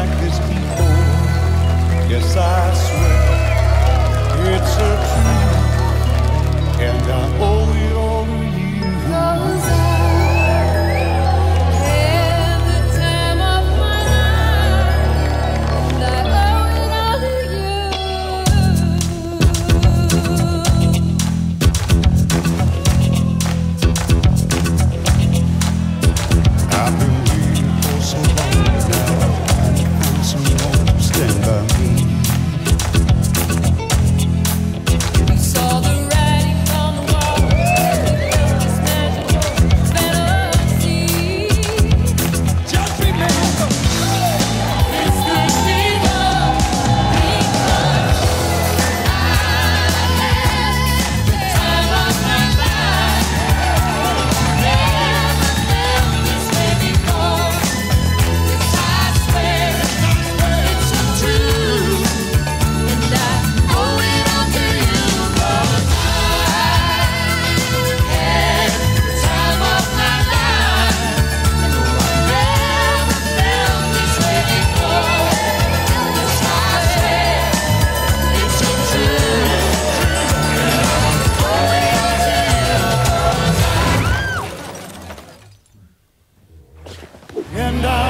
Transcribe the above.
like this before. Yes, I swear. and I